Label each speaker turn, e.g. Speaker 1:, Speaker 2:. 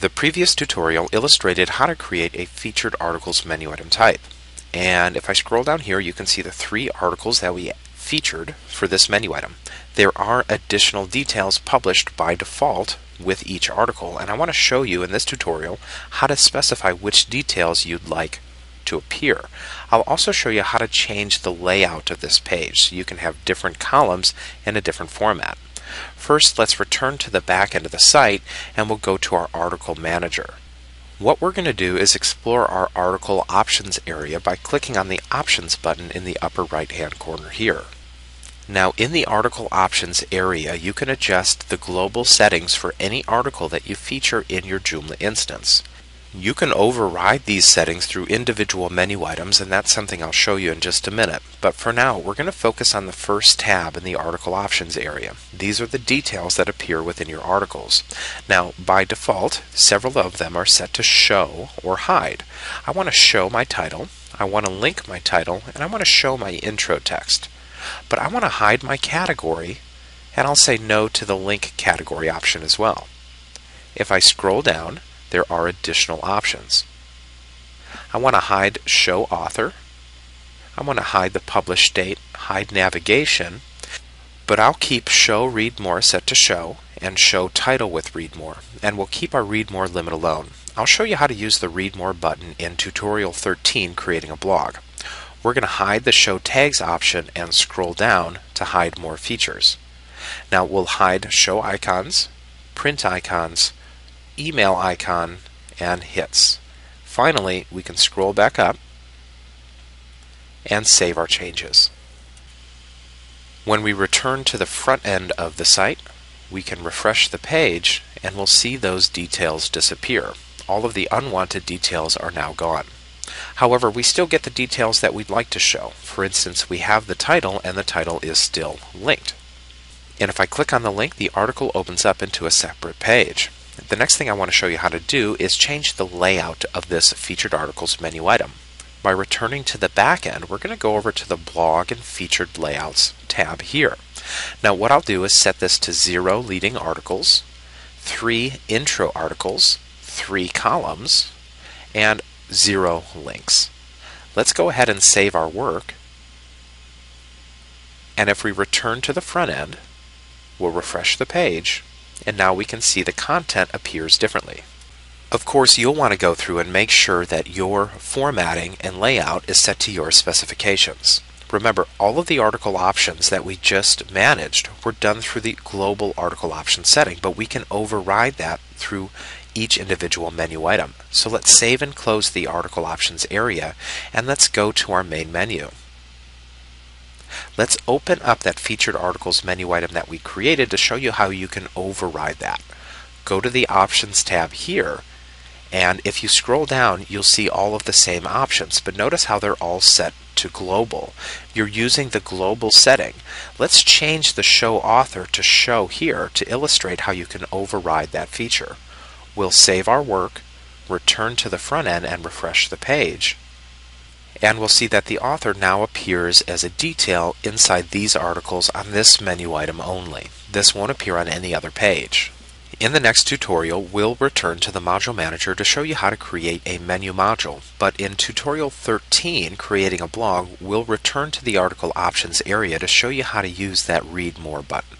Speaker 1: The previous tutorial illustrated how to create a featured articles menu item type. And if I scroll down here, you can see the three articles that we featured for this menu item. There are additional details published by default with each article, and I want to show you in this tutorial how to specify which details you'd like to appear. I'll also show you how to change the layout of this page so you can have different columns in a different format. First, let's return to the back end of the site and we'll go to our article manager. What we're going to do is explore our article options area by clicking on the options button in the upper right hand corner here. Now in the article options area you can adjust the global settings for any article that you feature in your Joomla instance. You can override these settings through individual menu items and that's something I'll show you in just a minute. But for now we're going to focus on the first tab in the article options area. These are the details that appear within your articles. Now by default several of them are set to show or hide. I want to show my title, I want to link my title, and I want to show my intro text. But I want to hide my category and I'll say no to the link category option as well. If I scroll down there are additional options. I want to hide show author. I want to hide the published date, hide navigation, but I'll keep show read more set to show and show title with read more and we'll keep our read more limit alone. I'll show you how to use the read more button in tutorial 13 creating a blog. We're going to hide the show tags option and scroll down to hide more features. Now we'll hide show icons, print icons, email icon and hits. Finally, we can scroll back up and save our changes. When we return to the front end of the site, we can refresh the page and we'll see those details disappear. All of the unwanted details are now gone. However, we still get the details that we'd like to show. For instance, we have the title and the title is still linked. And if I click on the link, the article opens up into a separate page. The next thing I want to show you how to do is change the layout of this featured articles menu item. By returning to the back end, we're going to go over to the blog and featured layouts tab here. Now what I'll do is set this to zero leading articles, three intro articles, three columns, and zero links. Let's go ahead and save our work. And if we return to the front end, we'll refresh the page and now we can see the content appears differently. Of course, you'll want to go through and make sure that your formatting and layout is set to your specifications. Remember, all of the article options that we just managed were done through the global article option setting, but we can override that through each individual menu item. So let's save and close the article options area and let's go to our main menu. Let's open up that featured articles menu item that we created to show you how you can override that. Go to the options tab here and if you scroll down you'll see all of the same options but notice how they're all set to global. You're using the global setting. Let's change the show author to show here to illustrate how you can override that feature. We'll save our work, return to the front end and refresh the page and we'll see that the author now appears as a detail inside these articles on this menu item only. This won't appear on any other page. In the next tutorial, we'll return to the Module Manager to show you how to create a menu module. But in tutorial 13, creating a blog, we'll return to the article options area to show you how to use that read more button.